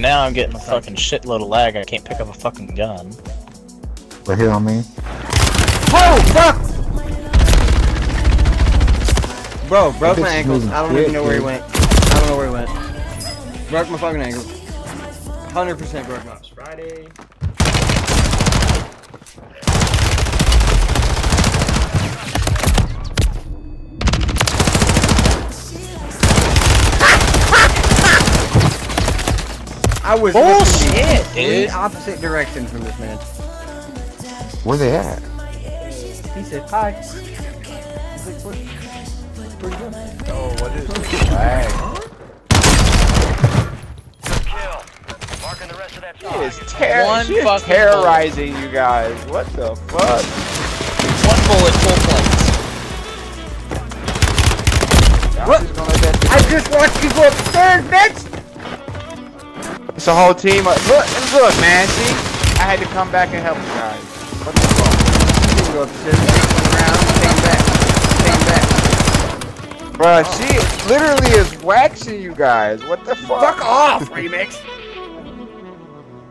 And now I'm getting a fucking shitload of lag. I can't pick up a fucking gun. Right here on me. Oh fuck! Bro, broke my ankles. I don't even know where he went. I don't know where he went. Broke my fucking ankles. 100% broke my. Friday. I was Bullshit, looking in the opposite direction from this man. Where are they at? He said hi. Like, what? Where'd you go? Oh, what is this? Lag. She is, ter she is fucking terrorizing you guys. What the fuck? One bullet, full plates. What? just gonna let that I just watched you go upstairs, bitch! It's a whole team. Of, look, look, man. See, I had to come back and help you guys. What the fuck? You didn't go upstairs, you went around, came back. Came back. Bruh, she literally is waxing you guys. What the fuck? Fuck off, remix!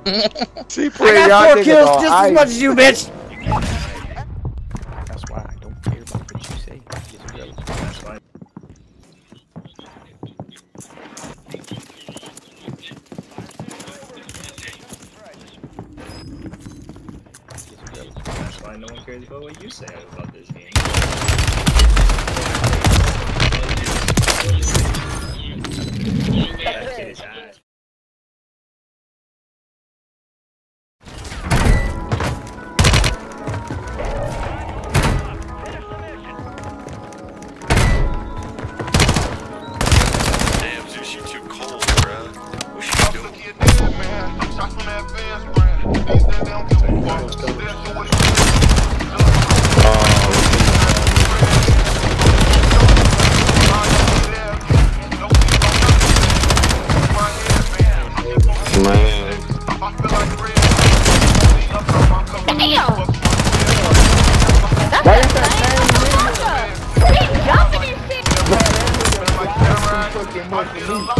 She I put y'all got four kills on just as much as you, bitch! That's why I don't care about what you say. It's irrelevant. That's why. It's irrelevant. That's why no one cares about what you say about this. Move.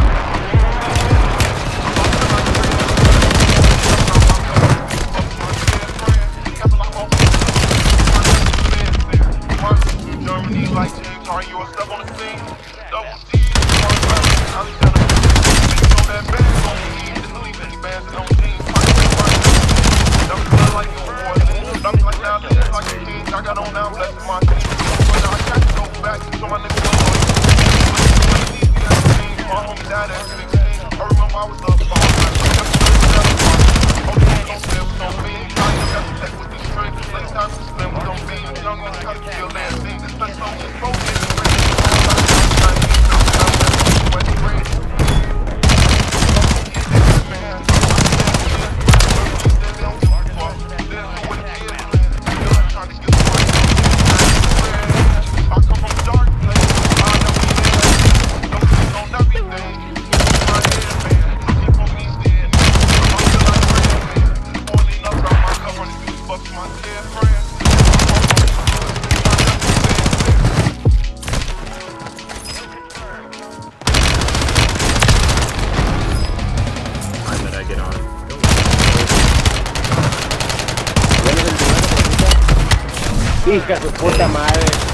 Hija de puta madre.